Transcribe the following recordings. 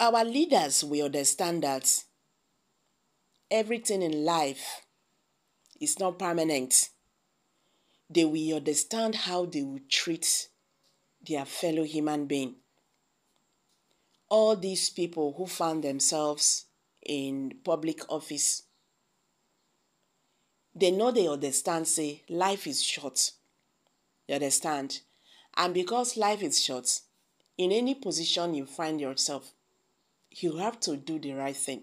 our leaders will understand that everything in life is not permanent, they will understand how they will treat their fellow human being. All these people who found themselves in public office, they know they understand, say, life is short. You understand? And because life is short, in any position you find yourself, you have to do the right thing.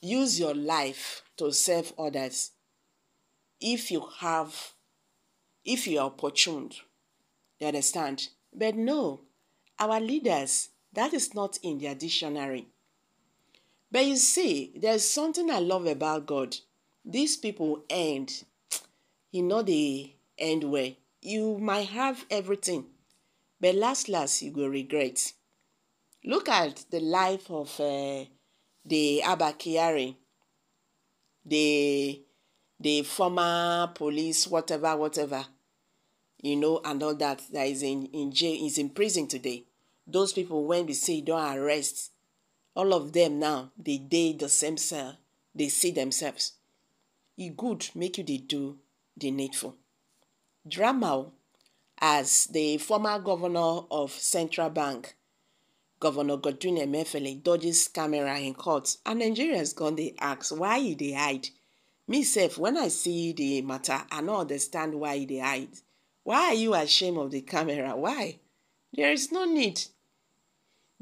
Use your life to serve others if you have, if you are opportune. You understand? But no, our leaders, that is not in their dictionary. But you see, there's something I love about God. These people end, you know, they end where you might have everything, but last, last, you will regret. Look at the life of uh, the Abba Kyari, the the former police, whatever, whatever, you know, and all that that is in, in jail, is in prison today. Those people, when we say don't arrest, all of them now, they did the same cell. They see themselves. It good make you they do the needful. Drama as the former governor of Central Bank, Governor Godwin Emefiele, dodges camera in court, and Nigerians gone they ask why they hide. Me self, when I see the matter, I don't understand why they hide. Why are you ashamed of the camera? Why? There is no need.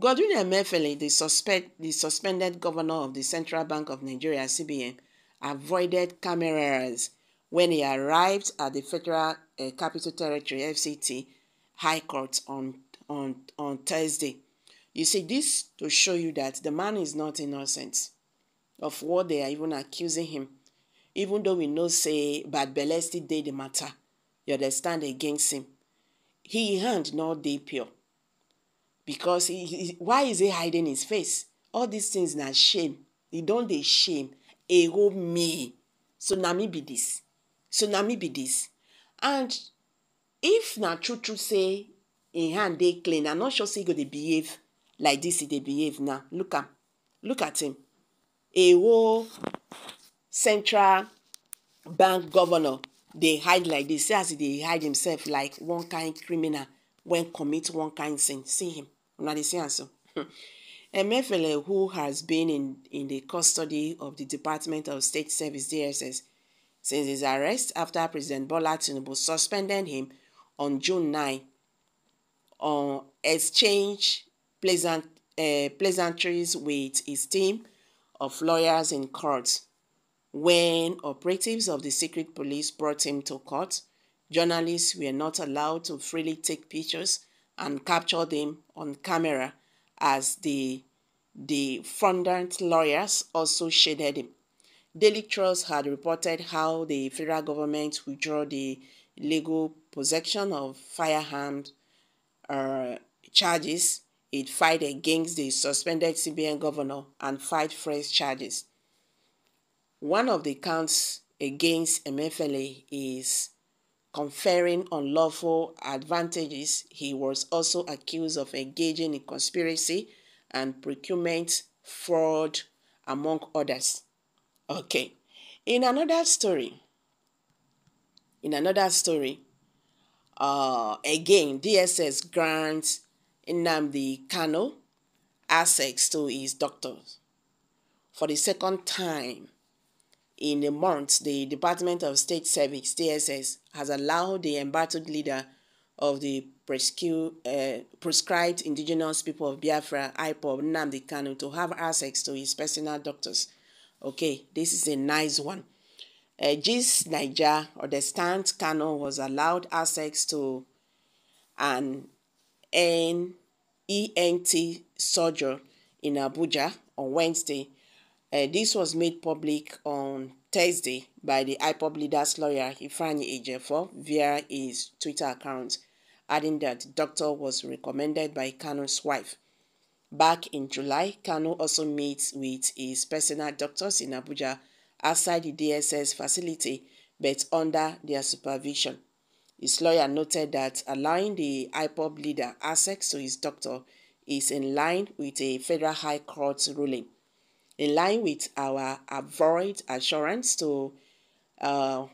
Godwin Emefiele, the, suspect, the suspended governor of the Central Bank of Nigeria, CBN, avoided cameras when he arrived at the Federal uh, Capital Territory, FCT, High Court on, on, on Thursday. You see, this to show you that the man is not innocent of what they are even accusing him. Even though we know, say, Bad Belesti did the matter, you understand, against him. He hand not they pure. Because he, he, why is he hiding his face? All these things na shame. He don't they shame. Ego me. So na me be this. So na me be this. And if na true true say in hand dey clean, I'm not sure say go dey behave like this he dey behave now. Look am. Look at him. A whole central bank governor dey hide like this. See as he dey hide himself like one kind criminal when commit one kind sin. See him. Una dey see am so. Emefiele, who has been in, in the custody of the Department of State Service DSS since his arrest after President Bola Tinubu suspended him on June 9 on exchange pleasant, uh, pleasantries with his team of lawyers in court. When operatives of the secret police brought him to court, journalists were not allowed to freely take pictures and capture them on camera as the, the fraudulent lawyers also shaded him. Daily Trust had reported how the federal government withdrew the legal possession of firearms uh, charges it fight against the suspended CBN governor and fight fresh charges. One of the counts against Emefiele is conferring unlawful advantages. He was also accused of engaging in conspiracy and procurement fraud, among others. Okay. In another story, in another story, uh, again, DSS grants Nnamdi Kanu access to his doctors. For the second time in a month, the Department of State Service, DSS, has allowed the embattled leader of the uh, proscribed indigenous people of Biafra, IPOB, Nnamdi Kanu, to have access to his personal doctors. Okay, this is a nice one. Uh, Gist Niger understands Kanu was allowed access to an ENT surgery in Abuja on Wednesday. Uh, this was made public on Thursday by the IPOB leader's lawyer Ifeanyi Ejefo via his Twitter account, adding that the doctor was recommended by Kano's wife. Back in July, Kano also meets with his personal doctors in Abuja outside the DSS facility but under their supervision. His lawyer noted that allowing the IPOB leader access to his doctor is in line with a federal high court ruling. In line with our avoid assurance to uh,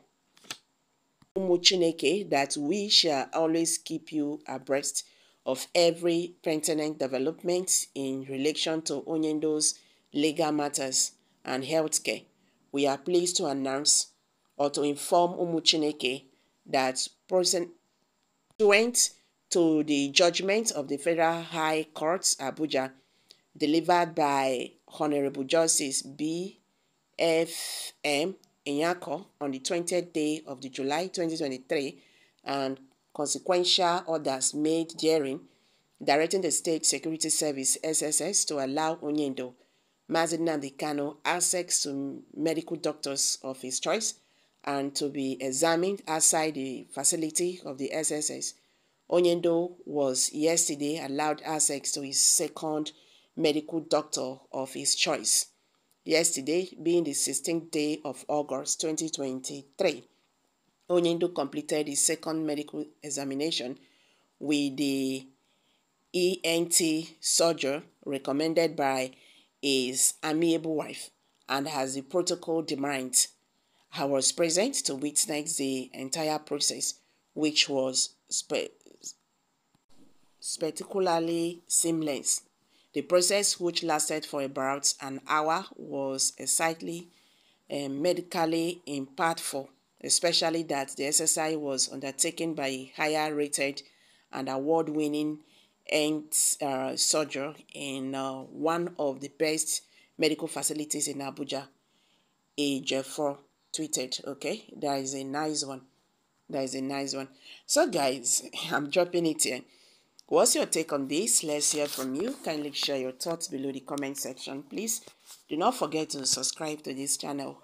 that we shall always keep you abreast of every pertinent development in relation to Onyendu's legal matters and healthcare. We are pleased to announce or to inform Umuchineke that pursuant to the judgment of the Federal High Court, Abuja, delivered by Honorable Justice B. F. M. Nyako on the 20th day of the July 2023 and consequential orders made therein directing the State Security Service SSS to allow Onyendu Mazin Kanu access to medical doctors of his choice and to be examined outside the facility of the SSS. Onyendu was yesterday allowed access to his second medical doctor of his choice. Yesterday, being the 16th day of August 2023, Onyendu completed his second medical examination with the ENT surgery recommended by his amiable wife and as the protocol demands I was present to witness the entire process, which was spe- spectacularly seamless. The process, which lasted for about an hour, was excitingly and medically impactful, especially that the exercise was undertaken by a higher rated and award winning end uh, surgeon in uh, one of the best medical facilities in Abuja, Ejiofor tweeted. Okay, that is a nice one. That is a nice one. So, guys, I'm dropping it here. What's your take on this? Let's hear from you. Kindly share your thoughts below the comment section, please. Do not forget to subscribe to this channel.